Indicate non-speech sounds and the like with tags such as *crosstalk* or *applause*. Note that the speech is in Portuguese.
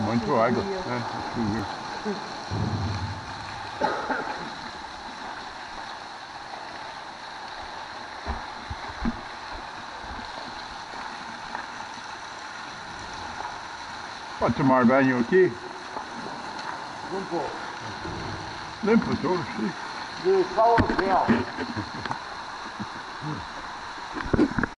Muito água, É, Choveu. Pode tomar banho aqui? Limpo. Limpo tudo, sim. De pau no céu. *laughs*